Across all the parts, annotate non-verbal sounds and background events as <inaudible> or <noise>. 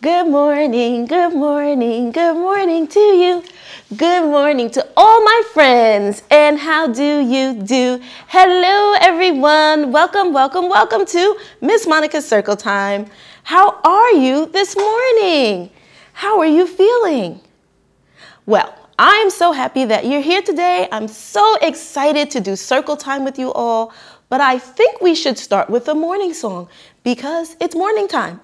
Good morning, good morning, good morning to you. Good morning to all my friends. And how do you do? Hello, everyone. Welcome, welcome, welcome to Miss Monica's Circle Time. How are you this morning? How are you feeling? Well, I'm so happy that you're here today. I'm so excited to do circle time with you all. But I think we should start with a morning song because it's morning time.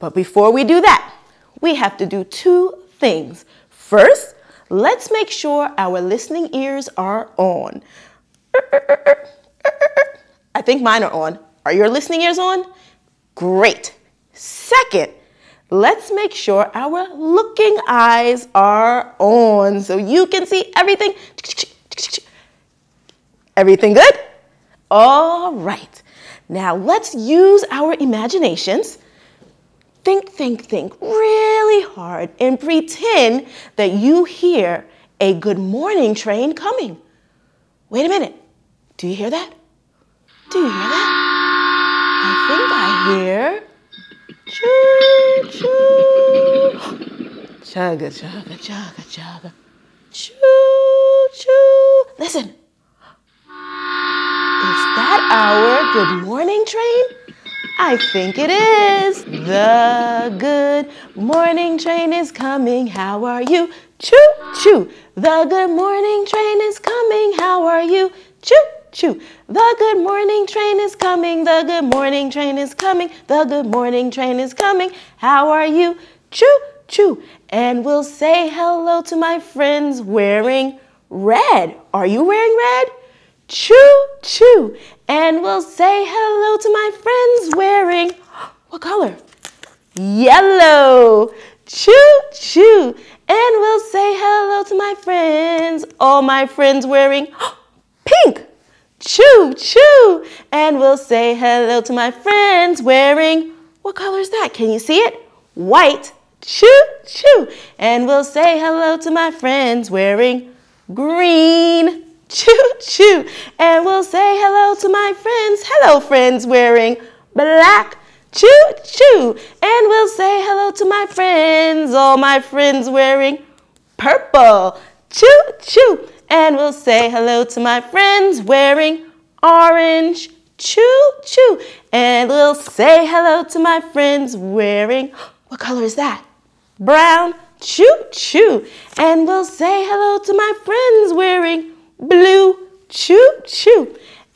But before we do that, we have to do two things. First, let's make sure our listening ears are on. I think mine are on. Are your listening ears on? Great. Second, let's make sure our looking eyes are on so you can see everything. Everything good? All right. Now let's use our imaginations think, think, think really hard and pretend that you hear a good morning train coming. Wait a minute. Do you hear that? Do you hear that? I think I hear choo choo. Chugga, chugga, chugga, chugga. Choo choo. Listen. Is that our good morning train? I think it is. The good morning train is coming. How are you? Choo choo. The good morning train is coming. How are you? Choo choo. The good morning train is coming. The good morning train is coming. The good morning train is coming. How are you? Choo choo. And we'll say hello to my friends wearing red. Are you wearing red? Choo choo. And we'll say hello to my friends wearing what color? Yellow. Choo choo. And we'll say hello to my friends, all my friends wearing pink. Choo choo. And we'll say hello to my friends wearing what color is that? Can you see it? White. Choo choo. And we'll say hello to my friends wearing green choo choo. And we'll say hello to my friends. Hello, friends wearing black. Choo choo. And we'll say hello to my friends. All my friends wearing purple. Choo choo. And we'll say hello to my friends wearing orange. Choo choo. And we'll say hello to my friends wearing, what color is that? Brown. Choo choo. And we'll say hello to my friends wearing blue, choo choo.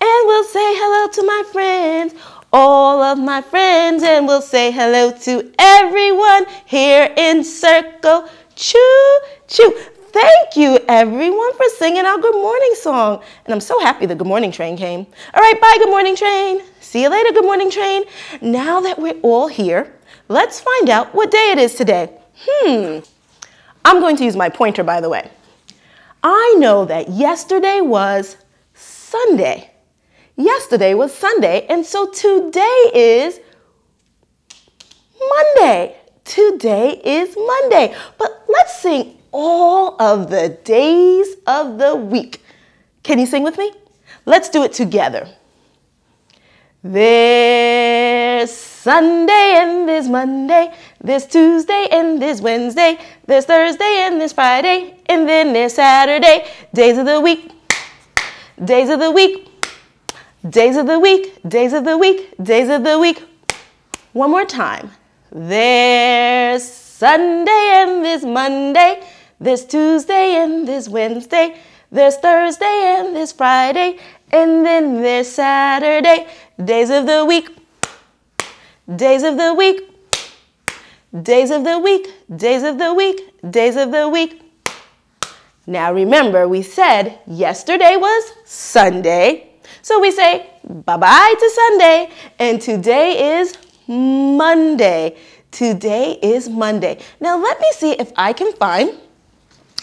And we'll say hello to my friends, all of my friends, and we'll say hello to everyone here in circle, choo choo. Thank you, everyone, for singing our good morning song. And I'm so happy the good morning train came. All right, bye, good morning train. See you later, good morning train. Now that we're all here, let's find out what day it is today. Hmm. I'm going to use my pointer, by the way. I know that yesterday was Sunday. Yesterday was Sunday, and so today is Monday. Today is Monday. But let's sing all of the days of the week. Can you sing with me? Let's do it together. There's Sunday and there's Monday, there's Tuesday and there's Wednesday, there's Thursday and there's Friday, and then there's Saturday. Days of the week, days of the week, days of the week, days of the week, days of the week. One more time. There's Sunday and there's Monday, there's Tuesday and there's Wednesday, there's Thursday and there's Friday, and then there's Saturday. Days of the week. Days of the week. Days of the week. Days of the week. Days of the week. Now remember, we said yesterday was Sunday. So we say bye bye to Sunday. And today is Monday. Today is Monday. Now let me see if I can find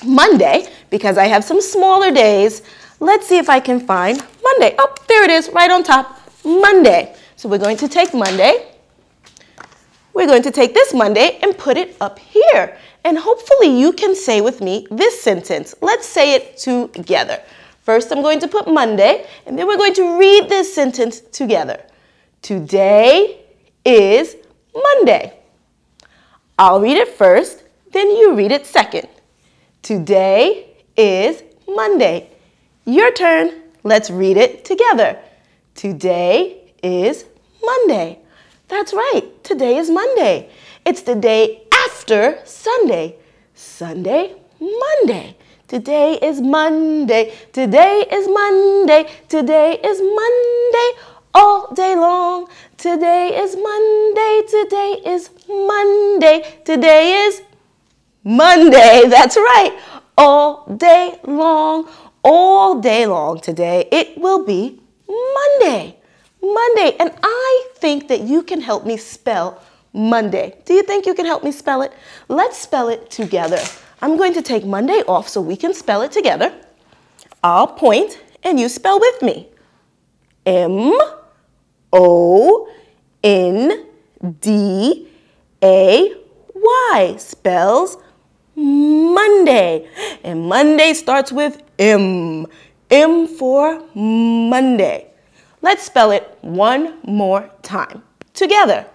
Monday because I have some smaller days. Let's see if I can find Monday. Oh, there it is, right on top. Monday. So we're going to take Monday. We're going to take this Monday and put it up here. And hopefully you can say with me this sentence. Let's say it together. First, I'm going to put Monday, and then we're going to read this sentence together. Today is Monday. I'll read it first, then you read it second. Today is Monday. Your turn. Let's read it together. Today is Monday. That's right. Today is Monday. It's the day after Sunday. Sunday, Monday. Today is Monday. Today is Monday. Today is Monday all day long. Today is Monday. Today is Monday. Today is Monday. <laughs> That's right. All day long. All day long today. It will be Monday. Monday. And I think that you can help me spell Monday. Do you think you can help me spell it? Let's spell it together. I'm going to take Monday off so we can spell it together. I'll point and you spell with me. M O N D A Y spells Monday. And Monday starts with M. M for Monday. Let's spell it one more time together.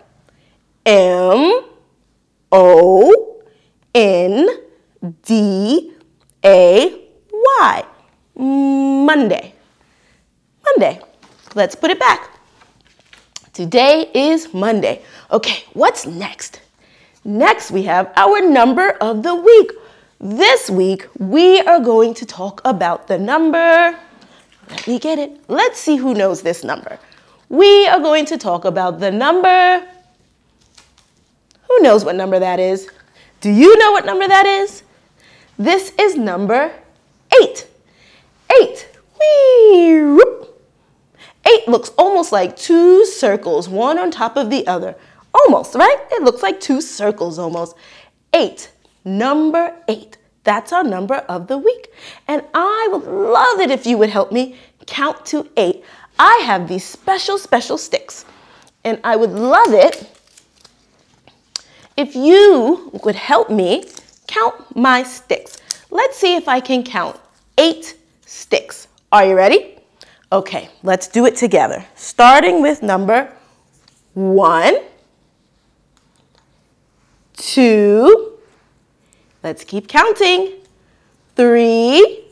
M O N D A Y. Monday. Monday. Let's put it back. Today is Monday. Okay, what's next? Next, we have our number of the week. This week, we are going to talk about the number. Let me get it. Let's see who knows this number. We are going to talk about the number. Who knows what number that is? Do you know what number that is? This is number eight. Eight. Whee. Eight looks almost like two circles, one on top of the other. Almost, right? It looks like two circles almost. Eight. Number eight. That's our number of the week. And I would love it if you would help me count to eight. I have these special, special sticks. And I would love it if you would help me count my sticks. Let's see if I can count eight sticks. Are you ready? Okay, let's do it together. Starting with number one, two, let's keep counting, three,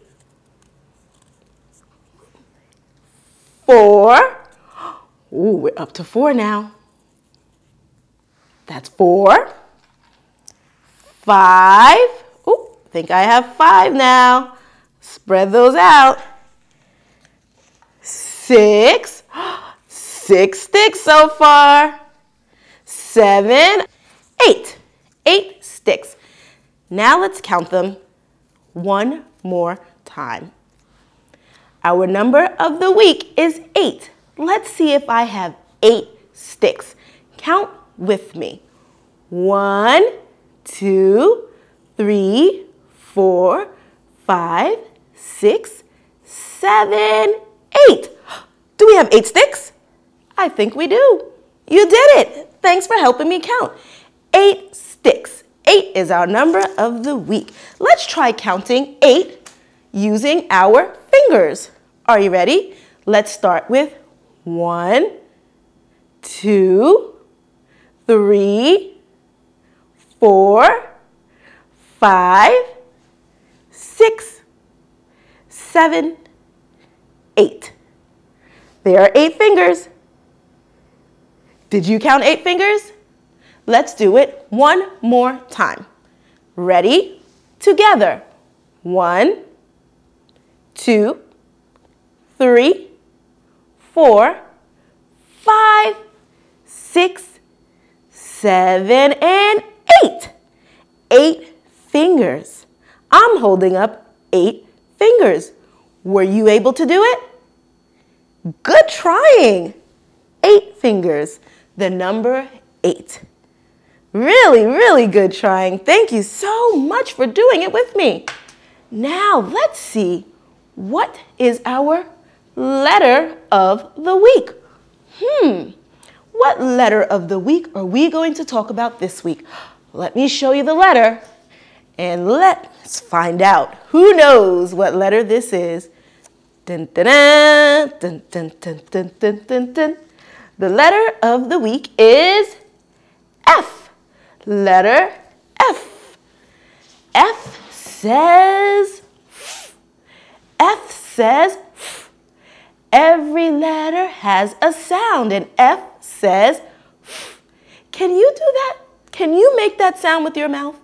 four, Ooh, we're up to four now. That's four, five, Ooh, think I have five now. Spread those out. Six, <gasps> six sticks so far. Seven, eight, eight sticks. Now let's count them one more time. Our number of the week is eight. Let's see if I have eight sticks. Count with me. One, two, three, four, five, six, seven, eight. <gasps> Do we have eight sticks? I think we do. You did it. Thanks for helping me count. Eight sticks. Eight is our number of the week. Let's try counting eight using our fingers. Are you ready? Let's start with one, two, three, four, five, six, seven, eight. There are eight fingers. Did you count eight fingers? Let's do it one more time. Ready? Together. One, two, three, four, five, six, seven, and eight. Eight fingers. I'm holding up eight fingers. Were you able to do it? Good trying. Eight fingers, the number eight. Really, really good trying. Thank you so much for doing it with me. Now let's see what is our letter of the week. Hmm, what letter of the week are we going to talk about this week? Let me show you the letter and let's find out. Who knows what letter this is? Dun, dun, dun, dun, dun, dun, dun, dun, dun. The letter of the week is F. Letter F F says F F says F. Every letter has a sound, and F says F. Can you do that? Can you make that sound with your mouth?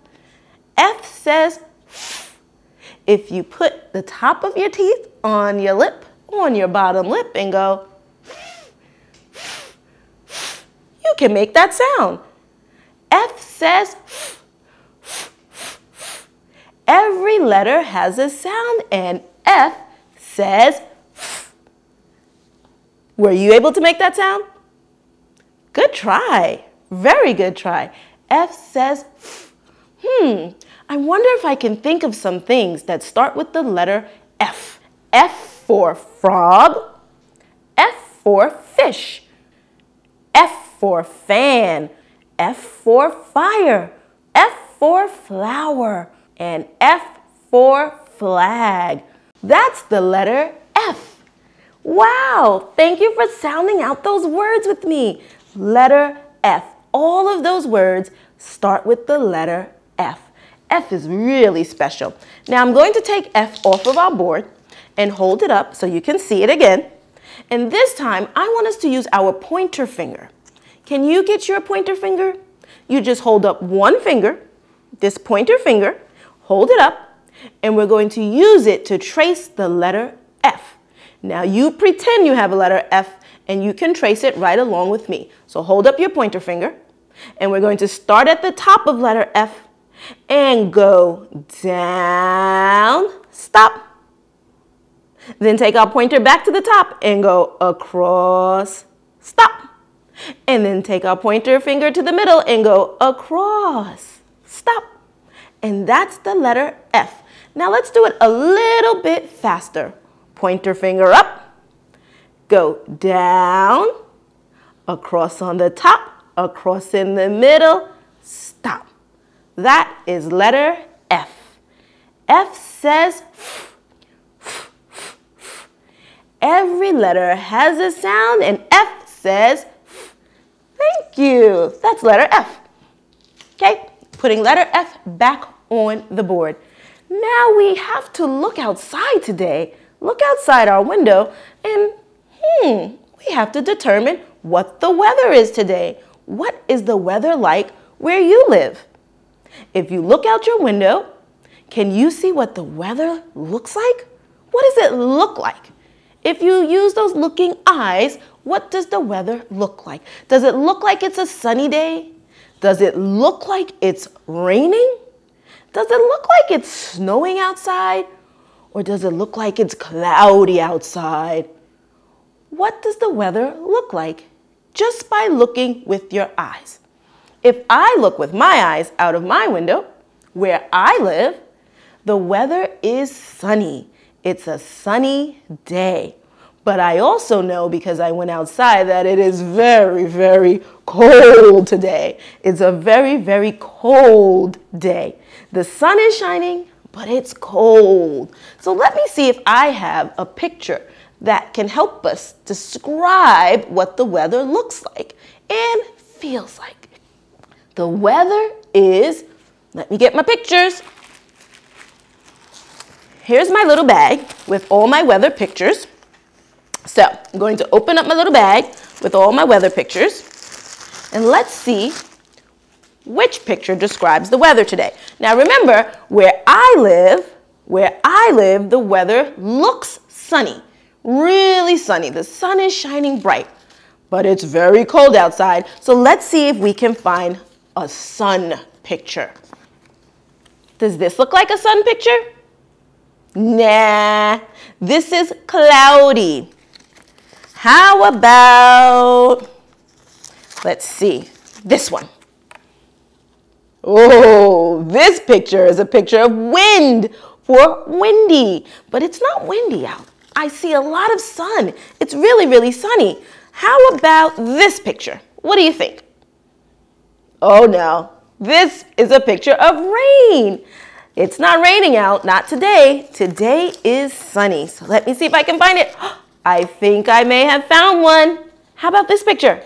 F says F. if you put the top of your teeth on your lip, on your bottom lip, and go, you can make that sound. F says, every letter has a sound, and F says, were you able to make that sound? Good try. Very good try. F says, hmm, I wonder if I can think of some things that start with the letter F. F for frog, F for fish, F for fan, F for fire, F for flower, and F for flag. That's the letter F. Wow, thank you for sounding out those words with me. Letter F. All of those words start with the letter F. F is really special. Now I'm going to take F off of our board and hold it up so you can see it again. And this time I want us to use our pointer finger. Can you get your pointer finger? You just hold up one finger, this pointer finger, hold it up, and we're going to use it to trace the letter F. Now you pretend you have a letter F and you can trace it right along with me. So hold up your pointer finger and we're going to start at the top of letter F and go down, stop. Then take our pointer back to the top and go across, stop. And then take our pointer finger to the middle and go across, stop. And that's the letter F. Now let's do it a little bit faster. Pointer finger up, go down, across on the top, across in the middle, stop. That is letter F. F says Every letter has a sound and F says you. That's letter F. Okay, putting letter F back on the board. Now we have to look outside today. Look outside our window and hmm, we have to determine what the weather is today. What is the weather like where you live? If you look out your window, can you see what the weather looks like? What does it look like? If you use those looking eyes, what does the weather look like? Does it look like it's a sunny day? Does it look like it's raining? Does it look like it's snowing outside? Or does it look like it's cloudy outside? What does the weather look like? Just by looking with your eyes. If I look with my eyes out of my window, where I live, the weather is sunny. It's a sunny day. But I also know because I went outside that it is very, very cold today. It's a very, very cold day. The sun is shining, but it's cold. So let me see if I have a picture that can help us describe what the weather looks like and feels like. The weather is, let me get my pictures. Here's my little bag with all my weather pictures. So I'm going to open up my little bag with all my weather pictures. And let's see which picture describes the weather today. Now remember, where I live, where I live, the weather looks sunny, really sunny. The sun is shining bright, but it's very cold outside. So let's see if we can find a sun picture. Does this look like a sun picture? Nah, this is cloudy. How about, let's see, this one. Oh, this picture is a picture of wind for windy, but it's not windy out. I see a lot of sun. It's really, really sunny. How about this picture? What do you think? Oh no, this is a picture of rain. It's not raining out, not today. Today is sunny. So let me see if I can find it. <gasps> I think I may have found one. How about this picture?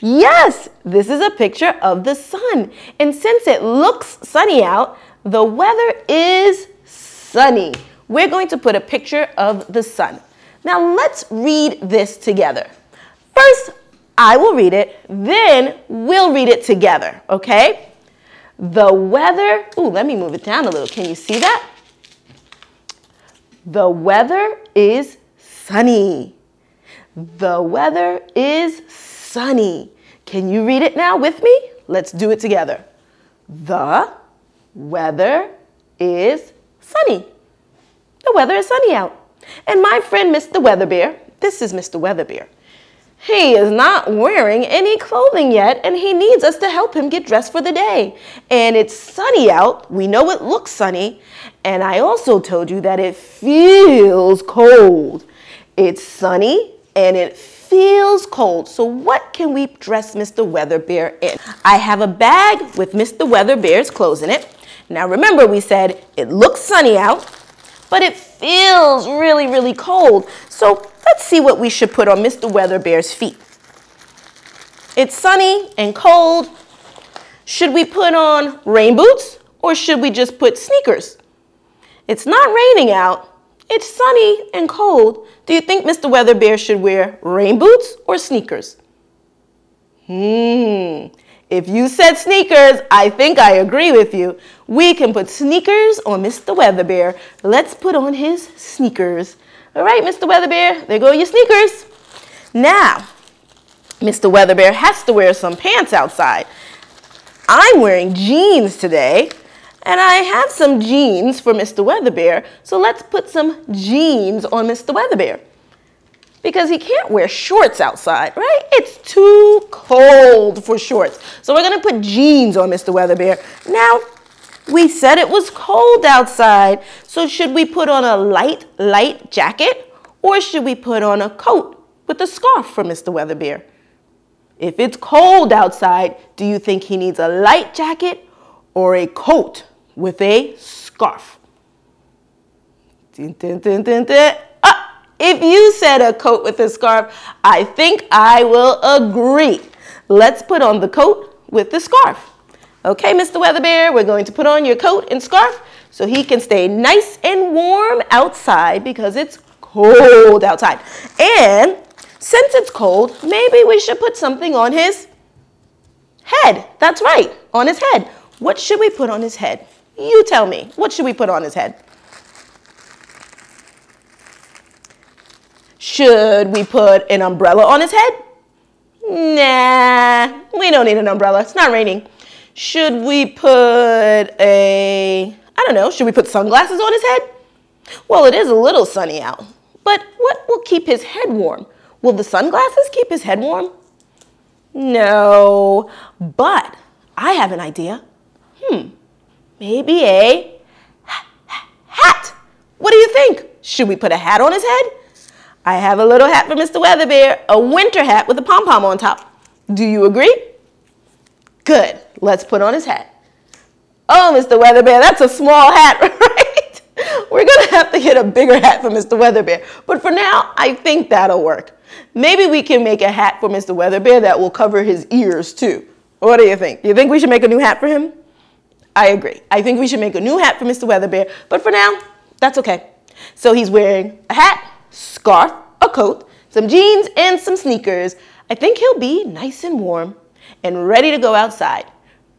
Yes, this is a picture of the sun. And since it looks sunny out, The weather is sunny. We're going to put a picture of the sun. Now let's read this together. First, I will read it, then we'll read it together, okay? The weather, ooh, let me move it down a little. Can you see that? The weather is sunny. The weather is sunny. Can you read it now with me? Let's do it together. The weather is sunny. The weather is sunny out. And my friend Mr. Weather Bear, this is Mr. Weather Bear. He is not wearing any clothing yet, and he needs us to help him get dressed for the day. And it's sunny out. We know it looks sunny. And I also told you that it feels cold. It's sunny and it feels cold. So what can we dress Mr. Weather Bear in? I have a bag with Mr. Weather Bear's clothes in it. Now remember we said it looks sunny out, but it feels really, really cold. So let's see what we should put on Mr. Weather Bear's feet. It's sunny and cold. Should we put on rain boots or should we just put sneakers? It's not raining out. It's sunny and cold. Do you think Mr. Weather Bear should wear rain boots or sneakers? Hmm. If you said sneakers, I think I agree with you. We can put sneakers on Mr. Weather Bear. Let's put on his sneakers. All right, Mr. Weatherbear, there go your sneakers. Now, Mr. Weatherbear has to wear some pants outside. I'm wearing jeans today, and I have some jeans for Mr. Weatherbear, so let's put some jeans on Mr. Weatherbear. Because he can't wear shorts outside, right? It's too cold for shorts. So we're gonna put jeans on Mr. Weatherbear. Now, we said it was cold outside, so should we put on a light, light jacket or should we put on a coat with a scarf for Mr. Weather Bear? If it's cold outside, do you think he needs a light jacket or a coat with a scarf? Dun, dun, dun, ah, if you said a coat with a scarf, I think I will agree. Let's put on the coat with the scarf. Okay, Mr. Weather Bear, we're going to put on your coat and scarf so he can stay nice and warm outside because it's cold outside. And since it's cold, maybe we should put something on his head. That's right, on his head. What should we put on his head? You tell me. What should we put on his head? Should we put an umbrella on his head? Nah, we don't need an umbrella. It's not raining. Should we put a, I don't know, should we put sunglasses on his head? Well, it is a little sunny out, but what will keep his head warm? Will the sunglasses keep his head warm? No, but I have an idea. Hmm, maybe a hat. What do you think? Should we put a hat on his head? I have a little hat for Mr. Weatherbear, a winter hat with a pom-pom on top. Do you agree? Good. Let's put on his hat. Oh, Mr. Weatherbear, that's a small hat, <laughs> right? We're going to have to get a bigger hat for Mr. Weatherbear. But for now, I think that'll work. Maybe we can make a hat for Mr. Weatherbear that will cover his ears too. What do you think? You think we should make a new hat for him? I agree. I think we should make a new hat for Mr. Weatherbear, But for now, that's okay. So he's wearing a hat, scarf, a coat, some jeans, and some sneakers. I think he'll be nice and warm and ready to go outside.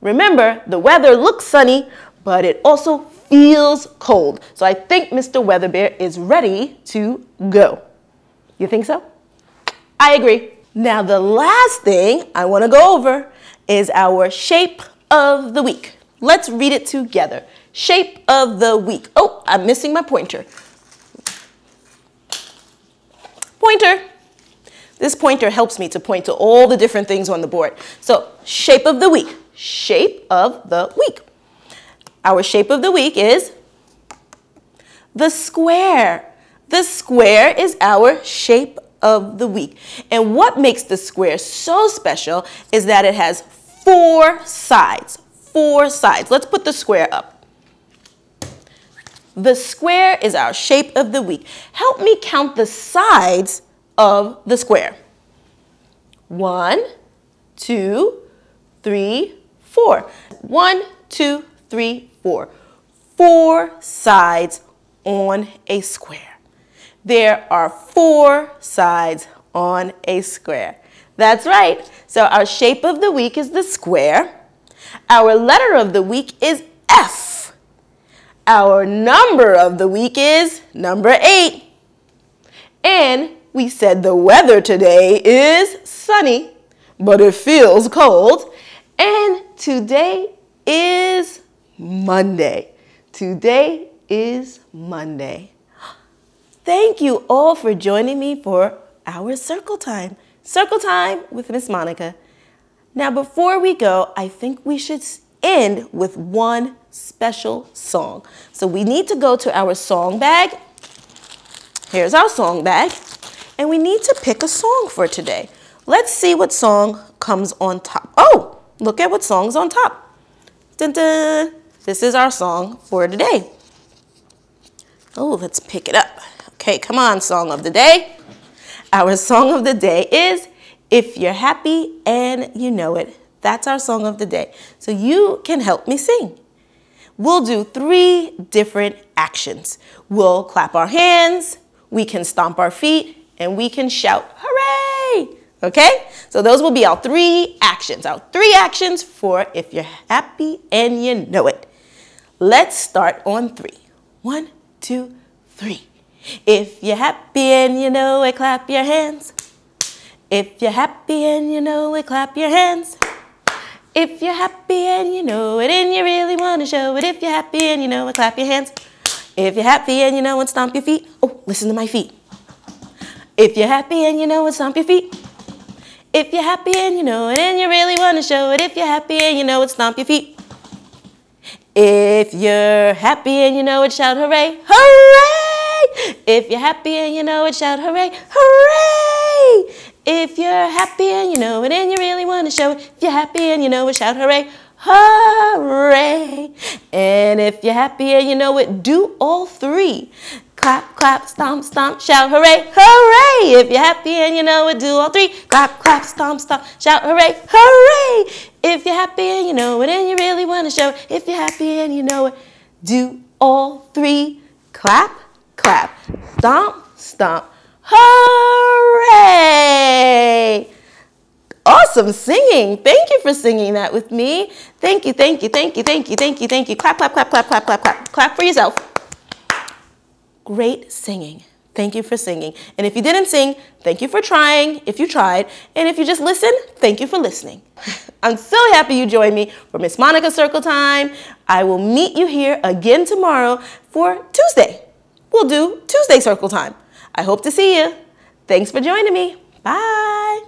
Remember, the weather looks sunny, but it also feels cold. So I think Mr. Weather Bear is ready to go. You think so? I agree. Now, the last thing I want to go over is our shape of the week. Let's read it together. Shape of the week. Oh, I'm missing my pointer. Pointer. This pointer helps me to point to all the different things on the board. So shape of the week, shape of the week. Our shape of the week is the square. The square is our shape of the week. And what makes the square so special is that it has four sides. Four sides. Let's put the square up. The square is our shape of the week. Help me count the sides of the square. One, two, three, four. One, two, three, four. four sides on a square. There are four sides on a square. That's right. So our shape of the week is the square. Our letter of the week is F. Our number of the week is number eight. And we said the weather today is sunny, but it feels cold. And today is Monday. Today is Monday. Thank you all for joining me for our circle time. Circle time with Miss Monica. Now, before we go, I think we should end with one special song. So we need to go to our song bag. Here's our song bag. And we need to pick a song for today. Let's see what song comes on top. Oh, look at what song's on top. Dun dun. This is our song for today. Oh, let's pick it up. Okay, come on, song of the day. Our song of the day is If You're Happy and You Know It. That's our song of the day. So you can help me sing. We'll do three different actions. We'll clap our hands, we can stomp our feet, and we can shout, hooray! Okay? So those will be our three actions. Our three actions for if you're happy and you know it. Let's start on three. One, two, three. If you're happy and you know it, clap your hands. If you're happy and you know it, clap your hands. If you're happy and you know it and you really want to show it, if you're happy and you know it, clap your hands. If you're happy and you know it, stomp your feet. Oh, listen to my feet. If you're happy and you know it, stomp your feet. If you're happy and you know it and you really want to show it, if you're happy and you know it, stomp your feet. If you're happy and you know it, shout hooray, hooray! If you're happy and you know it, shout hooray, hooray! If you're happy and you know it and you really want to show it, if you're happy and you know it, shout hooray, hooray! And if you're happy and you know it, do all three. Clap, clap, stomp, stomp, shout hooray, hooray! If you're happy and you know it, do all three. Clap, clap, stomp, stomp, shout hooray, hooray! If you're happy and you know it and you really want to show it, if you're happy and you know it, do all three. Clap, clap, stomp, stomp, hooray! Awesome singing. Thank you for singing that with me. Thank you, thank you, thank you, thank you, thank you, thank you. Clap, clap, clap, clap, clap, clap, clap. Clap for yourself. Great singing. Thank you for singing. And if you didn't sing, thank you for trying, if you tried. And if you just listened, thank you for listening. <laughs> I'm so happy you joined me for Miss Monica Circle Time. I will meet you here again tomorrow for Tuesday we'll do Tuesday Circle Time. I hope to see you. Thanks for joining me. Bye.